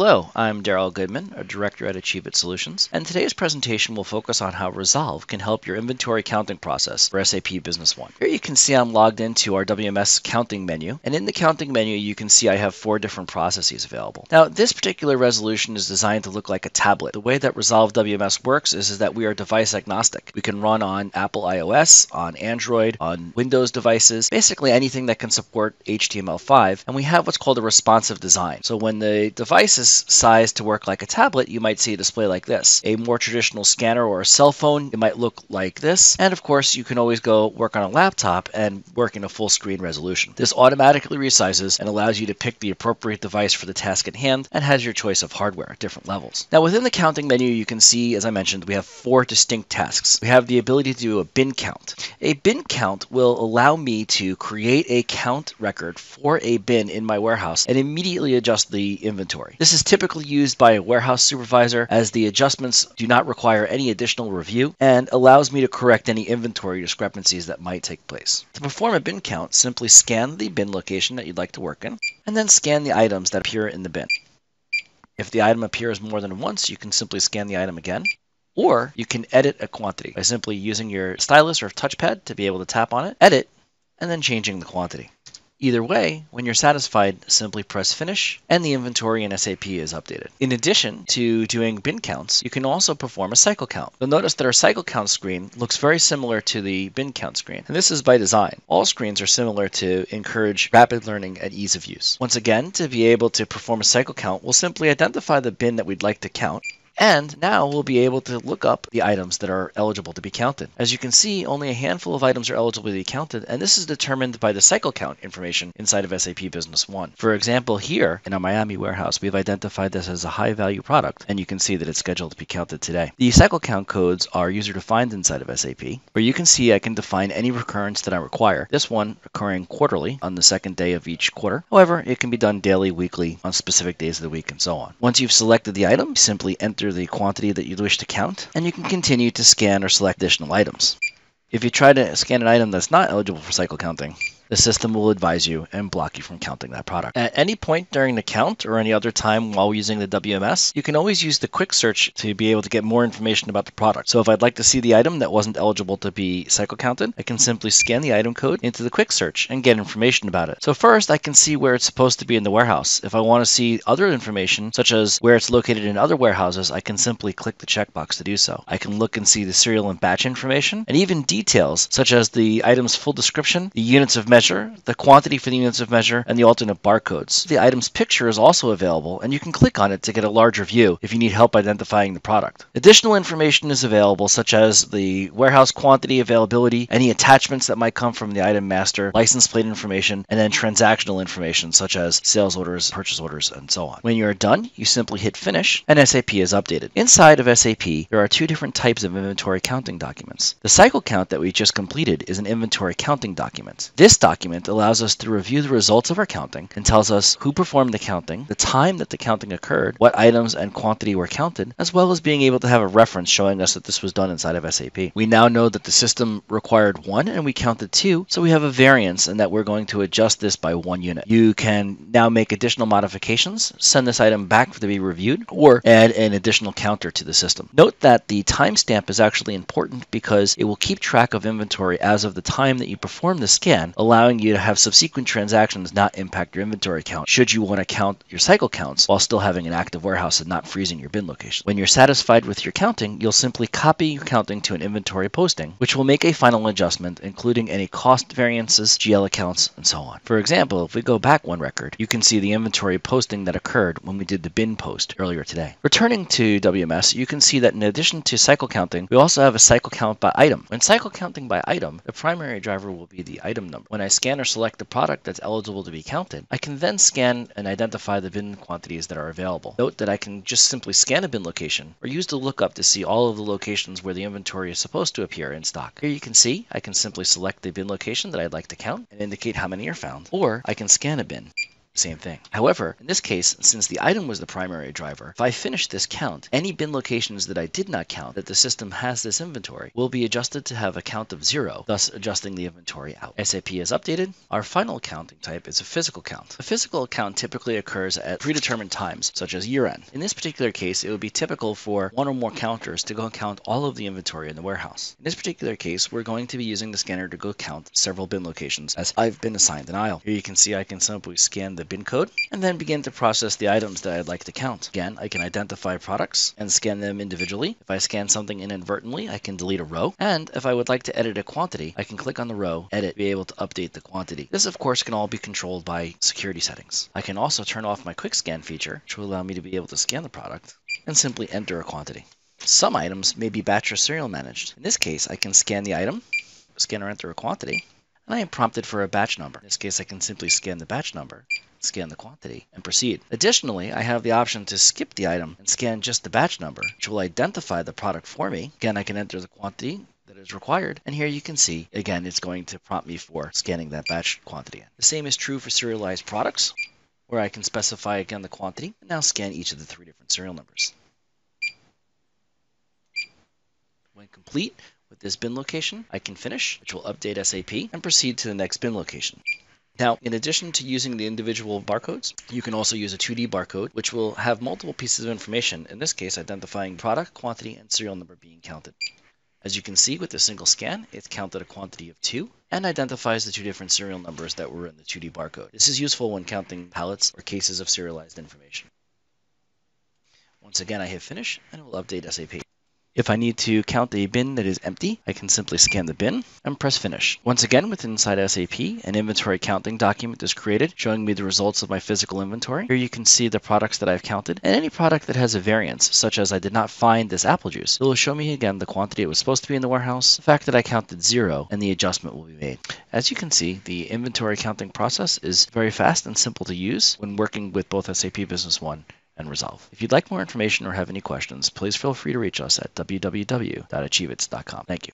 Hello, I'm Daryl Goodman, a director at Achieve IT Solutions, and today's presentation will focus on how Resolv can help your inventory counting process for SAP Business One. Here you can see I'm logged into our WMS counting menu, and in the counting menu you can see I have four different processes available. Now, this particular resolution is designed to look like a tablet. The way that Resolv WMS works is, is that we are device agnostic. We can run on Apple iOS, on Android, on Windows devices, basically anything that can support HTML5, and we have what's called a responsive design. So when the device is sized to work like a tablet, you might see a display like this. A more traditional scanner or a cell phone, it might look like this. And of course, you can always go work on a laptop and work in a full screen resolution. This automatically resizes and allows you to pick the appropriate device for the task at hand and has your choice of hardware at different levels. Now, within the counting menu, you can see, as I mentioned, we have four distinct tasks. We have the ability to do a bin count. A bin count will allow me to create a count record for a bin in my warehouse and immediately adjust the inventory. This is typically used by a warehouse supervisor as the adjustments do not require any additional review and allows me to correct any inventory discrepancies that might take place. To perform a bin count, simply scan the bin location that you'd like to work in and then scan the items that appear in the bin. If the item appears more than once, you can simply scan the item again. Or you can edit a quantity by simply using your stylus or touchpad to be able to tap on it, edit, and then changing the quantity. Either way, when you're satisfied, simply press finish and the inventory in SAP is updated. In addition to doing bin counts, you can also perform a cycle count. You'll notice that our cycle count screen looks very similar to the bin count screen, and this is by design. All screens are similar to encourage rapid learning and ease of use. Once again, to be able to perform a cycle count, we'll simply identify the bin that we'd like to count and now we'll be able to look up the items that are eligible to be counted. As you can see, only a handful of items are eligible to be counted, and this is determined by the cycle count information inside of SAP Business One. For example, here in our Miami warehouse, we've identified this as a high value product, and you can see that it's scheduled to be counted today. The cycle count codes are user defined inside of SAP, where you can see I can define any recurrence that I require. This one occurring quarterly on the second day of each quarter. However, it can be done daily, weekly, on specific days of the week, and so on. Once you've selected the item, simply enter enter the quantity that you wish to count, and you can continue to scan or select additional items. If you try to scan an item that's not eligible for cycle counting, the system will advise you and block you from counting that product. At any point during the count or any other time while using the WMS, you can always use the quick search to be able to get more information about the product. So if I'd like to see the item that wasn't eligible to be cycle counted, I can simply scan the item code into the quick search and get information about it. So first, I can see where it's supposed to be in the warehouse. If I want to see other information, such as where it's located in other warehouses, I can simply click the checkbox to do so. I can look and see the serial and batch information, and even details such as the item's full description, the units of measurement measure, the quantity for the units of measure, and the alternate barcodes. The item's picture is also available, and you can click on it to get a larger view if you need help identifying the product. Additional information is available, such as the warehouse quantity availability, any attachments that might come from the item master, license plate information, and then transactional information, such as sales orders, purchase orders, and so on. When you're done, you simply hit finish, and SAP is updated. Inside of SAP, there are two different types of inventory counting documents. The cycle count that we just completed is an inventory counting document. This document allows us to review the results of our counting and tells us who performed the counting, the time that the counting occurred, what items and quantity were counted, as well as being able to have a reference showing us that this was done inside of SAP. We now know that the system required one and we counted two, so we have a variance and that we're going to adjust this by one unit. You can now make additional modifications, send this item back to be reviewed, or add an additional counter to the system. Note that the timestamp is actually important because it will keep track of inventory as of the time that you perform the scan, allowing allowing you to have subsequent transactions not impact your inventory count should you want to count your cycle counts while still having an active warehouse and not freezing your bin location. When you're satisfied with your counting, you'll simply copy your counting to an inventory posting, which will make a final adjustment, including any cost variances, GL accounts, and so on. For example, if we go back one record, you can see the inventory posting that occurred when we did the bin post earlier today. Returning to WMS, you can see that in addition to cycle counting, we also have a cycle count by item. When cycle counting by item, the primary driver will be the item number. When I I scan or select the product that's eligible to be counted, I can then scan and identify the bin quantities that are available. Note that I can just simply scan a bin location or use the lookup to see all of the locations where the inventory is supposed to appear in stock. Here you can see I can simply select the bin location that I'd like to count and indicate how many are found, or I can scan a bin. Same thing. However, in this case, since the item was the primary driver, if I finish this count, any bin locations that I did not count that the system has this inventory will be adjusted to have a count of zero, thus adjusting the inventory out. SAP is updated. Our final counting type is a physical count. A physical count typically occurs at predetermined times, such as year end. In this particular case, it would be typical for one or more counters to go count all of the inventory in the warehouse. In this particular case, we're going to be using the scanner to go count several bin locations as I've been assigned an aisle. Here you can see I can simply scan the bin code and then begin to process the items that I'd like to count. Again, I can identify products and scan them individually. If I scan something inadvertently, I can delete a row. And if I would like to edit a quantity, I can click on the row, edit, be able to update the quantity. This, of course, can all be controlled by security settings. I can also turn off my quick scan feature, which will allow me to be able to scan the product and simply enter a quantity. Some items may be batch or serial managed. In this case, I can scan the item, scan or enter a quantity, and I am prompted for a batch number. In this case, I can simply scan the batch number, scan the quantity, and proceed. Additionally, I have the option to skip the item and scan just the batch number, which will identify the product for me. Again, I can enter the quantity that is required. And here you can see, again, it's going to prompt me for scanning that batch quantity. The same is true for serialized products, where I can specify again the quantity and now scan each of the three different serial numbers. When complete with this bin location, I can finish, which will update SAP, and proceed to the next bin location. Now, in addition to using the individual barcodes, you can also use a 2D barcode, which will have multiple pieces of information, in this case identifying product, quantity, and serial number being counted. As you can see with a single scan, it's counted a quantity of 2 and identifies the two different serial numbers that were in the 2D barcode. This is useful when counting pallets or cases of serialized information. Once again, I hit finish and it will update SAP. If I need to count a bin that is empty, I can simply scan the bin and press finish. Once again, within inside SAP, an inventory counting document is created showing me the results of my physical inventory. Here you can see the products that I've counted and any product that has a variance, such as I did not find this apple juice. It will show me again the quantity it was supposed to be in the warehouse, the fact that I counted zero, and the adjustment will be made. As you can see, the inventory counting process is very fast and simple to use when working with both SAP Business One and Resolv. If you'd like more information or have any questions, please feel free to reach us at www.achieveit.com. Thank you.